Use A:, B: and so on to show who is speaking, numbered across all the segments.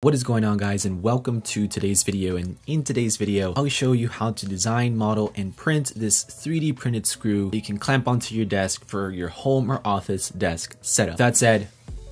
A: What is going on guys and welcome to today's video and in today's video I'll show you how to design, model, and print this 3D printed screw that you can clamp onto your desk for your home or office desk setup. That said,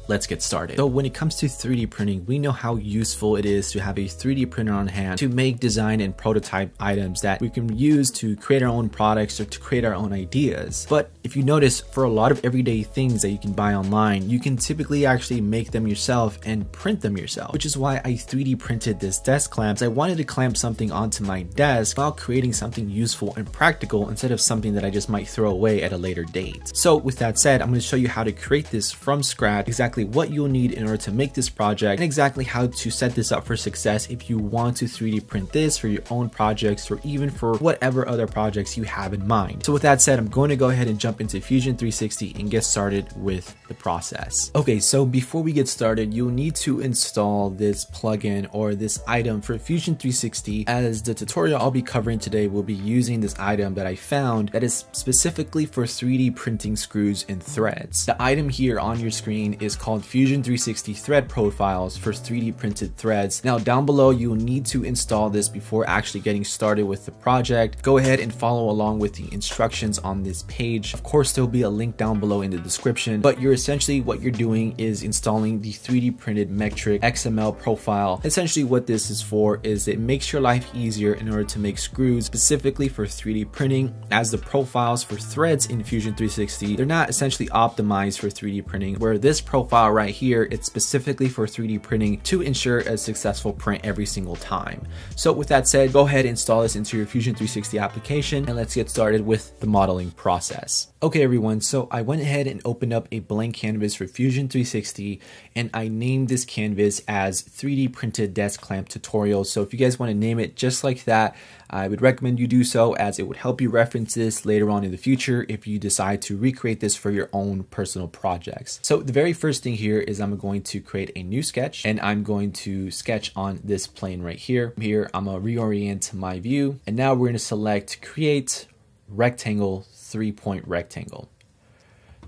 A: let's get started. So when it comes to 3D printing, we know how useful it is to have a 3D printer on hand to make design and prototype items that we can use to create our own products or to create our own ideas. But if you notice, for a lot of everyday things that you can buy online, you can typically actually make them yourself and print them yourself, which is why I 3D printed this desk clamps. I wanted to clamp something onto my desk while creating something useful and practical instead of something that I just might throw away at a later date. So with that said, I'm going to show you how to create this from scratch, exactly exactly what you'll need in order to make this project and exactly how to set this up for success if you want to 3D print this for your own projects or even for whatever other projects you have in mind. So with that said, I'm going to go ahead and jump into Fusion 360 and get started with the process. Okay, so before we get started, you'll need to install this plugin or this item for Fusion 360. As the tutorial I'll be covering today will be using this item that I found that is specifically for 3D printing screws and threads. The item here on your screen is called Fusion 360 thread profiles for 3D printed threads. Now down below you will need to install this before actually getting started with the project. Go ahead and follow along with the instructions on this page. Of course there'll be a link down below in the description but you're essentially what you're doing is installing the 3D printed metric XML profile. Essentially what this is for is it makes your life easier in order to make screws specifically for 3D printing as the profiles for threads in Fusion 360 they're not essentially optimized for 3D printing where this profile file right here, it's specifically for 3D printing to ensure a successful print every single time. So with that said, go ahead and install this into your Fusion 360 application and let's get started with the modeling process. Okay everyone, so I went ahead and opened up a blank canvas for Fusion 360 and I named this canvas as 3D printed desk clamp tutorial. So if you guys want to name it just like that, I would recommend you do so as it would help you reference this later on in the future if you decide to recreate this for your own personal projects. So the very first thing here is I'm going to create a new sketch and I'm going to sketch on this plane right here. Here I'm gonna reorient my view and now we're gonna select create rectangle three point rectangle.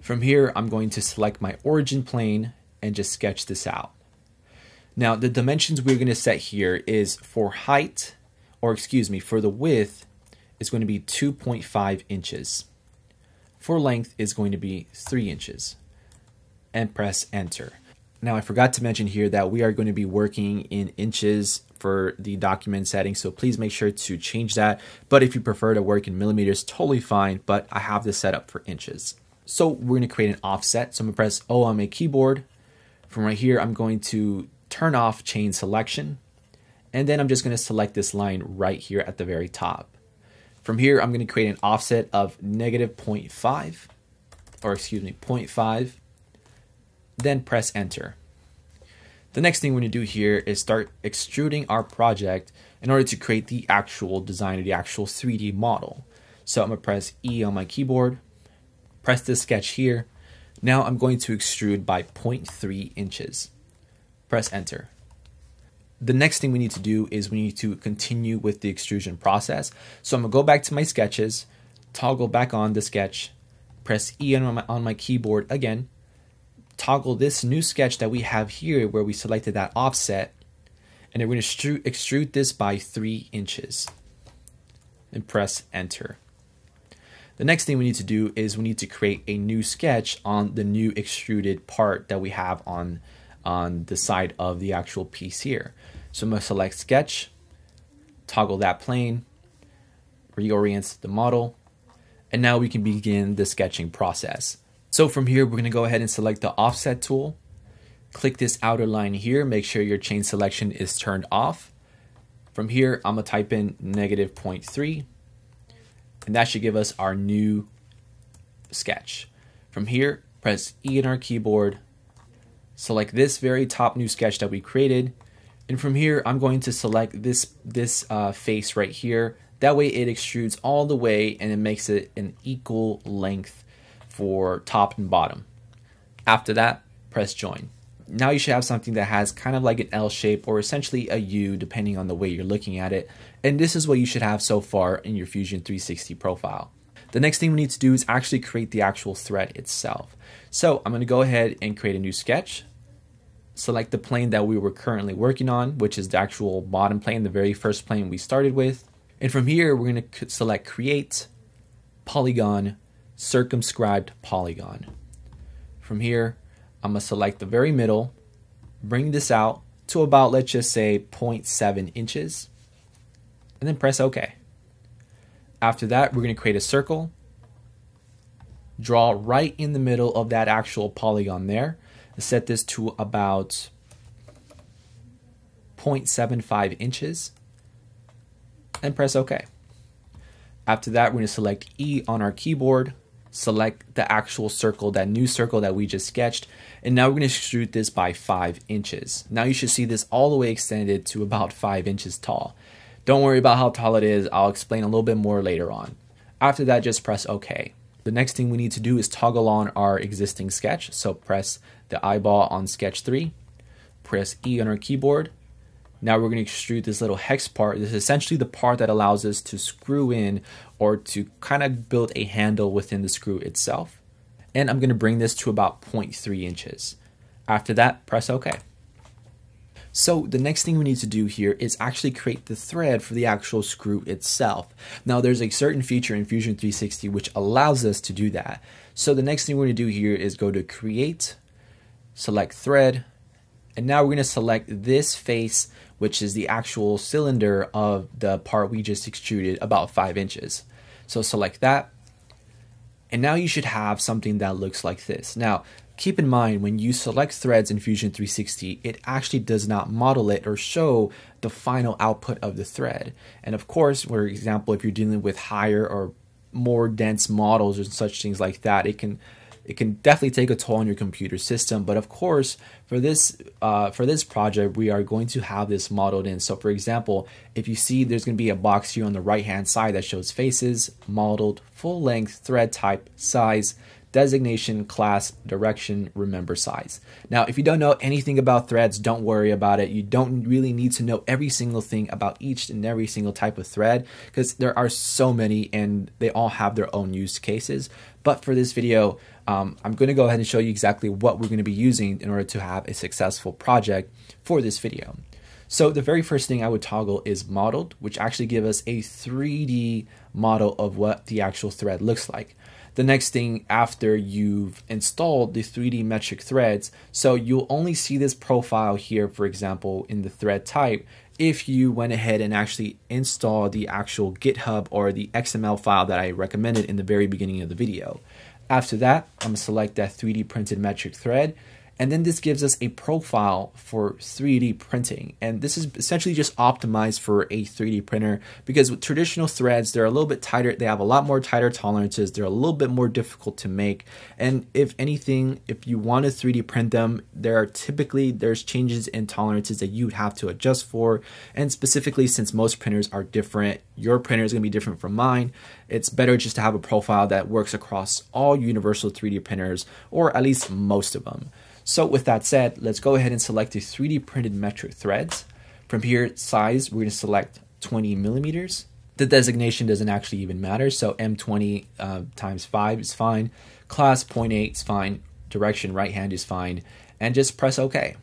A: From here I'm going to select my origin plane and just sketch this out. Now the dimensions we're going to set here is for height or excuse me, for the width is going to be 2.5 inches. For length is going to be 3 inches. And press enter. Now I forgot to mention here that we are going to be working in inches for the document setting, so please make sure to change that. But if you prefer to work in millimeters, totally fine, but I have this set up for inches. So we're going to create an offset. So I'm going to press O on my keyboard. From right here, I'm going to turn off chain selection and then I'm just going to select this line right here at the very top. From here, I'm going to create an offset of negative 0.5, or excuse me, 0.5, then press enter. The next thing we're going to do here is start extruding our project in order to create the actual design of the actual 3D model. So I'm to press E on my keyboard, press this sketch here. Now I'm going to extrude by 0.3 inches. Press enter. The next thing we need to do is we need to continue with the extrusion process. So I'm gonna go back to my sketches, toggle back on the sketch, press E on my, on my keyboard again, toggle this new sketch that we have here where we selected that offset, and then we're gonna extrude, extrude this by three inches and press enter. The next thing we need to do is we need to create a new sketch on the new extruded part that we have on on the side of the actual piece here. So I'm going to select sketch, toggle that plane, reorient the model, and now we can begin the sketching process. So from here, we're going to go ahead and select the offset tool, click this outer line here, make sure your chain selection is turned off. From here, I'm to type in negative 0.3, and that should give us our new sketch. From here, press E on our keyboard, select this very top new sketch that we created. And from here, I'm going to select this, this uh, face right here. That way it extrudes all the way and it makes it an equal length for top and bottom. After that, press join. Now you should have something that has kind of like an L shape or essentially a U depending on the way you're looking at it. And this is what you should have so far in your Fusion 360 profile. The next thing we need to do is actually create the actual thread itself. So I'm going to go ahead and create a new sketch select the plane that we were currently working on, which is the actual bottom plane, the very first plane we started with. And from here, we're going to select Create, Polygon, Circumscribed Polygon. From here, I'm to select the very middle, bring this out to about, let's just say 0.7 inches, and then press OK. After that, we're going to create a circle, draw right in the middle of that actual polygon there, set this to about 0.75 inches and press OK. After that, we're to select E on our keyboard, select the actual circle, that new circle that we just sketched, and now we're going to extrude this by 5 inches. Now you should see this all the way extended to about 5 inches tall. Don't worry about how tall it is, I'll explain a little bit more later on. After that, just press OK. The next thing we need to do is toggle on our existing sketch. So press the eyeball on sketch 3, press E on our keyboard. Now we're going to extrude this little hex part. This is essentially the part that allows us to screw in or to kind of build a handle within the screw itself. And I'm going to bring this to about 0.3 inches. After that, press OK. So the next thing we need to do here is actually create the thread for the actual screw itself. Now there's a certain feature in Fusion 360 which allows us to do that. So the next thing we're going to do here is go to create, select thread, and now we're going to select this face which is the actual cylinder of the part we just extruded about 5 inches. So select that, and now you should have something that looks like this. Now, Keep in mind when you select threads in Fusion 360, it actually does not model it or show the final output of the thread. And of course, for example, if you're dealing with higher or more dense models or such things like that, it can it can definitely take a toll on your computer system. But of course, for this uh, for this project, we are going to have this modeled in. So for example, if you see there's going to be a box here on the right hand side that shows faces, modeled, full length, thread type, size, designation, class, direction, remember size. Now, if you don't know anything about threads, don't worry about it. You don't really need to know every single thing about each and every single type of thread because there are so many and they all have their own use cases. But for this video, um, I'm going to go ahead and show you exactly what we're going to be using in order to have a successful project for this video. So the very first thing I would toggle is modeled, which actually give us a 3D model of what the actual thread looks like the next thing after you've installed the 3D metric threads. So you'll only see this profile here, for example, in the thread type if you went ahead and actually install the actual GitHub or the XML file that I recommended in the very beginning of the video. After that, I'm gonna select that 3D printed metric thread and then this gives us a profile for 3D printing. And this is essentially just optimized for a 3D printer because with traditional threads, they're a little bit tighter. They have a lot more tighter tolerances. They're a little bit more difficult to make. And if anything, if you want to 3D print them, there are typically, there's changes in tolerances that you would have to adjust for. And specifically, since most printers are different, your printer is going to be different from mine. It's better just to have a profile that works across all universal 3D printers, or at least most of them. So with that said, let's go ahead and select the 3D printed metric threads. From here, size, we're to select 20 millimeters. The designation doesn't actually even matter, so M20 uh, times 5 is fine. Class 0.8 is fine. Direction right hand is fine. And just press OK.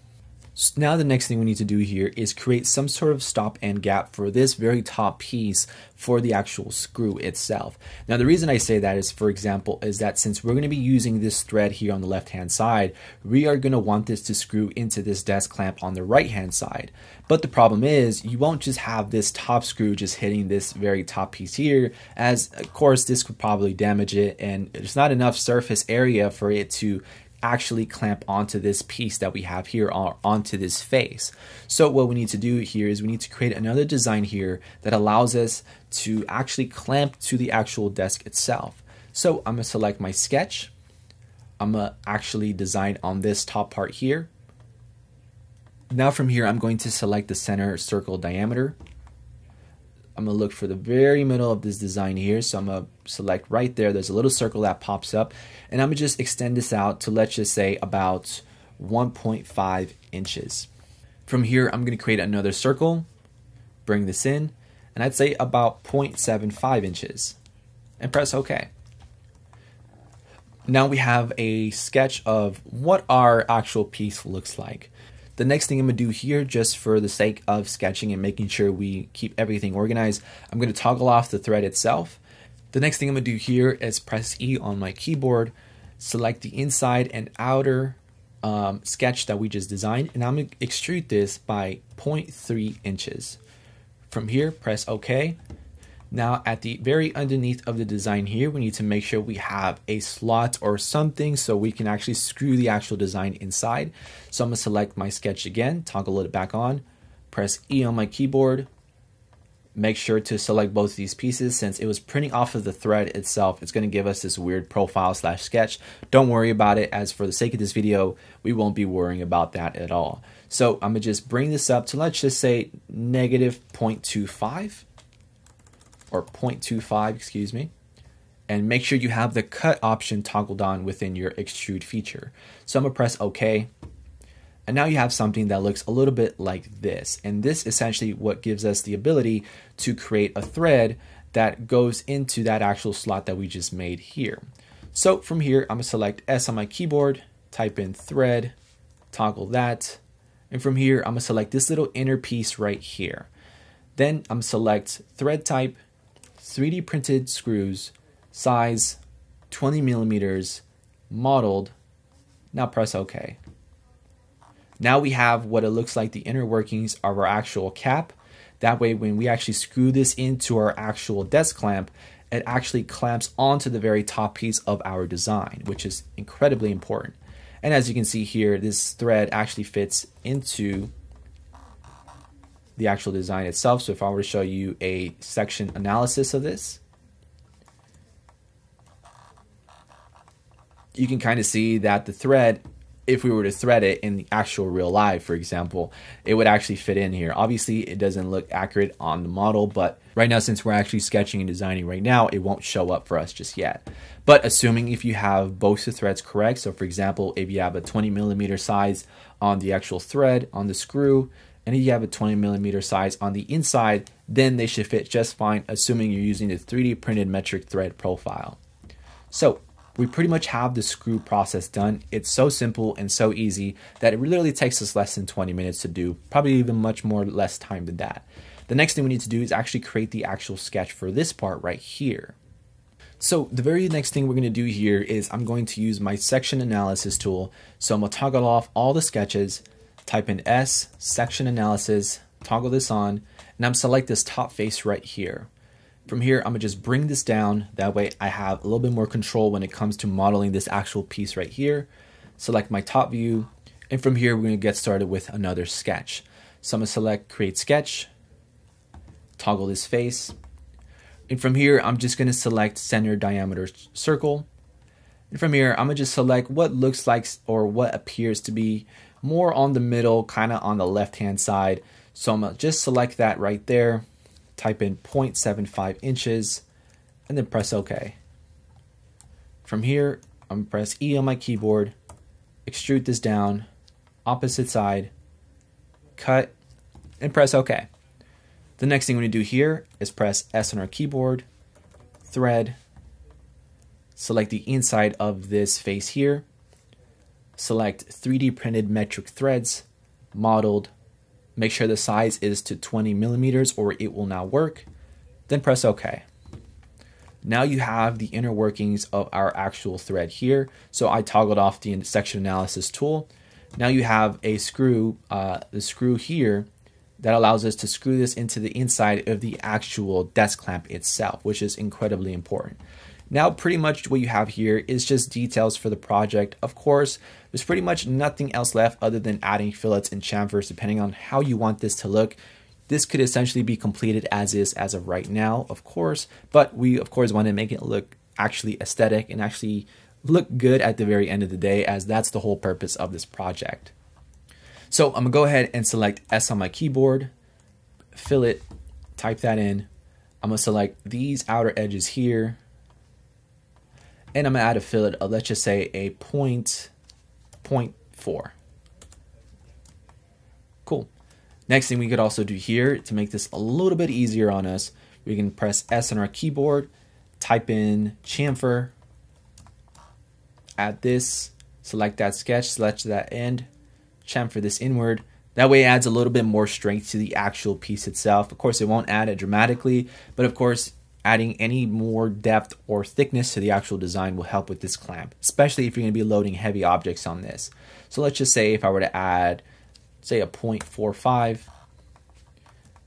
A: So now the next thing we need to do here is create some sort of stop and gap for this very top piece for the actual screw itself. Now the reason I say that is for example is that since we're going to be using this thread here on the left hand side, we are going to want this to screw into this desk clamp on the right hand side. But the problem is you won't just have this top screw just hitting this very top piece here as of course this could probably damage it and there's not enough surface area for it to actually clamp onto this piece that we have here or onto this face. So what we need to do here is we need to create another design here that allows us to actually clamp to the actual desk itself. So I'm gonna select my sketch. I'm gonna actually design on this top part here. Now from here, I'm going to select the center circle diameter. I'm gonna look for the very middle of this design here. So I'm gonna select right there. There's a little circle that pops up and I'm gonna just extend this out to let's just say about 1.5 inches. From here, I'm gonna create another circle, bring this in, and I'd say about 0.75 inches and press OK. Now we have a sketch of what our actual piece looks like. The next thing I'm gonna do here, just for the sake of sketching and making sure we keep everything organized, I'm gonna toggle off the thread itself. The next thing I'm gonna do here is press E on my keyboard, select the inside and outer um, sketch that we just designed, and I'm gonna extrude this by 0.3 inches. From here, press OK. Now at the very underneath of the design here, we need to make sure we have a slot or something so we can actually screw the actual design inside. So I'm gonna select my sketch again, toggle it back on, press E on my keyboard, make sure to select both of these pieces. Since it was printing off of the thread itself it's going to give us this weird profile slash sketch. Don't worry about it. As for the sake of this video we won't be worrying about that at all. So i'm going to just bring this up to let's just say negative 0.25 or 0.25 excuse me and make sure you have the cut option toggled on within your extrude feature. So i'm going to press ok and now you have something that looks a little bit like this. And this essentially what gives us the ability to create a thread that goes into that actual slot that we just made here. So from here, I'm gonna select S on my keyboard, type in thread, toggle that. And from here, I'm gonna select this little inner piece right here. Then I'm select thread type, 3D printed screws, size 20 millimeters, modeled. Now press OK. Now we have what it looks like the inner workings of our actual cap. That way when we actually screw this into our actual desk clamp, it actually clamps onto the very top piece of our design, which is incredibly important. And as you can see here, this thread actually fits into the actual design itself. So if I were to show you a section analysis of this, you can kind of see that the thread if we were to thread it in the actual real life, for example, it would actually fit in here. Obviously, it doesn't look accurate on the model, but right now, since we're actually sketching and designing right now, it won't show up for us just yet. But assuming if you have both the threads correct, so for example, if you have a 20 millimeter size on the actual thread on the screw, and if you have a 20 millimeter size on the inside, then they should fit just fine, assuming you're using the 3D printed metric thread profile. So we pretty much have the screw process done. It's so simple and so easy that it literally takes us less than 20 minutes to do, probably even much more less time than that. The next thing we need to do is actually create the actual sketch for this part right here. So the very next thing we're going to do here is I'm going to use my section analysis tool. So I'm going to toggle off all the sketches, type in S, section analysis, toggle this on, and I'm select this top face right here. From here, I'm gonna just bring this down. That way I have a little bit more control when it comes to modeling this actual piece right here. Select my top view. And from here, we're gonna get started with another sketch. So I'm gonna select create sketch, toggle this face. And from here, I'm just gonna select center diameter circle. And from here, I'm gonna just select what looks like or what appears to be more on the middle, kind of on the left-hand side. So I'm gonna just select that right there type in 0.75 inches, and then press OK. From here, I'm to press E on my keyboard, extrude this down, opposite side, cut, and press OK. The next thing we're going to do here is press S on our keyboard, thread, select the inside of this face here, select 3D printed metric threads, modeled, Make sure the size is to 20 millimeters or it will not work. Then press OK. Now you have the inner workings of our actual thread here. So I toggled off the section analysis tool. Now you have a screw, uh, the screw here that allows us to screw this into the inside of the actual desk clamp itself, which is incredibly important. Now pretty much what you have here is just details for the project. Of course, there's pretty much nothing else left other than adding fillets and chamfers depending on how you want this to look. This could essentially be completed as is as of right now, of course, but we of course want to make it look actually aesthetic and actually look good at the very end of the day as that's the whole purpose of this project. So I'm gonna go ahead and select S on my keyboard, fillet, type that in. I'm gonna select these outer edges here, and I'm gonna add a fillet of let's just say a point, point four. Cool. Next thing we could also do here to make this a little bit easier on us, we can press S on our keyboard, type in chamfer, add this, select that sketch, select that end, chamfer this inward. That way it adds a little bit more strength to the actual piece itself. Of course, it won't add it dramatically, but of course, adding any more depth or thickness to the actual design will help with this clamp, especially if you're gonna be loading heavy objects on this. So let's just say if I were to add, say a 0.45,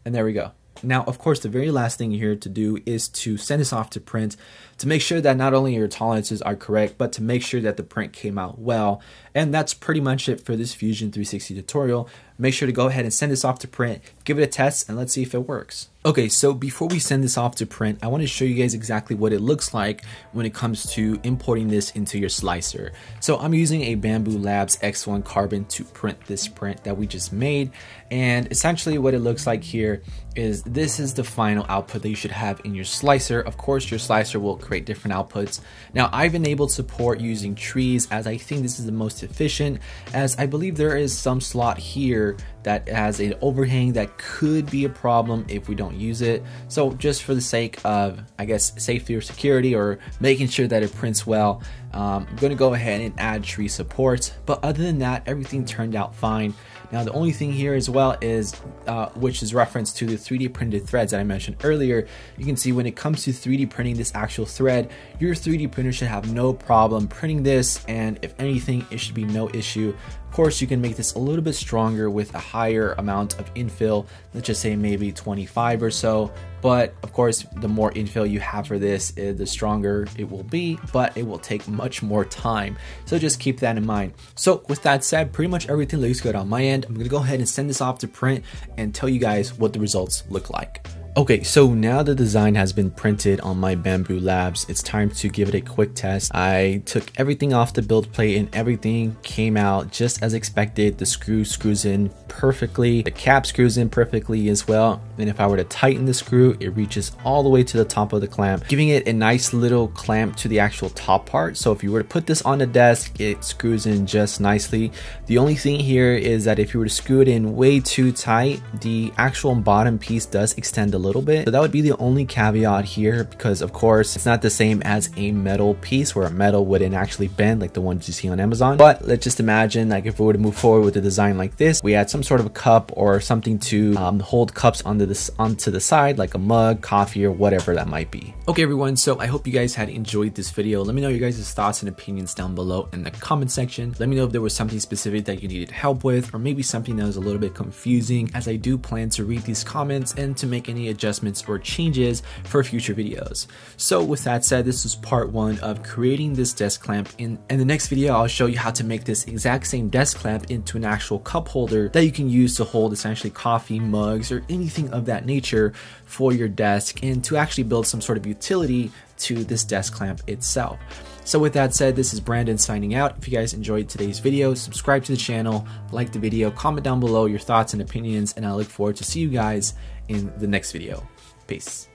A: and there we go. Now, of course, the very last thing here to do is to send this off to print to make sure that not only your tolerances are correct, but to make sure that the print came out well. And that's pretty much it for this Fusion 360 tutorial. Make sure to go ahead and send this off to print, give it a test, and let's see if it works. Okay, so before we send this off to print, I want to show you guys exactly what it looks like when it comes to importing this into your slicer. So I'm using a Bambu Labs X1 Carbon to print this print that we just made. And essentially what it looks like here is this is the final output that you should have in your slicer. Of course, your slicer will create different outputs. Now I've enabled support using trees as I think this is the most efficient as I believe there is some slot here that has an overhang that could be a problem if we don't use it. So just for the sake of, I guess, safety or security or making sure that it prints well, um, I'm to go ahead and add tree support. But other than that, everything turned out fine. Now the only thing here as well is, uh, which is reference to the 3D printed threads that I mentioned earlier, you can see when it comes to 3D printing this actual thread, your 3D printer should have no problem printing this and if anything, it should be no issue. Of course, you can make this a little bit stronger with a higher amount of infill, let's just say maybe 25 or so. But of course, the more infill you have for this, eh, the stronger it will be, but it will take much more time. So just keep that in mind. So with that said, pretty much everything looks good on my end. I'm gonna go ahead and send this off to print and tell you guys what the results look like. Okay, so now the design has been printed on my Bambu Labs, it's time to give it a quick test. I took everything off the build plate and everything came out just as expected. The screw screws in perfectly, the cap screws in perfectly as well. And if I were to tighten the screw, it reaches all the way to the top of the clamp, giving it a nice little clamp to the actual top part. So if you were to put this on the desk, it screws in just nicely. The only thing here is that if you were to screw it in way too tight, the actual bottom piece does extend a little little bit. So that would be the only caveat here because of course it's not the same as a metal piece where a metal wouldn't actually bend like the ones you see on Amazon. But let's just imagine like if we were to move forward with a design like this, we add some sort of a cup or something to um, hold cups onto this onto the side like a mug, coffee or whatever that might be. Okay everyone, so I hope you guys had enjoyed this video. Let me know your guys' thoughts and opinions down below in the comment section. Let me know if there was something specific that you needed help with or maybe something that was a little bit confusing as I do plan to read these comments and to make adjustments or changes for future videos. So with that said, this is part one of creating this desk clamp. In, in the next video, I'll show you how to make this exact same desk clamp into an actual cup holder that you can use to hold essentially coffee, mugs, or anything of that nature for your desk and to actually build some sort of utility to this desk clamp itself. So with that said, this is Brandon signing out. If you guys enjoyed today's video, subscribe to the channel, like the video, comment down below your thoughts and opinions, and I look forward to see you guys in the next video. Peace.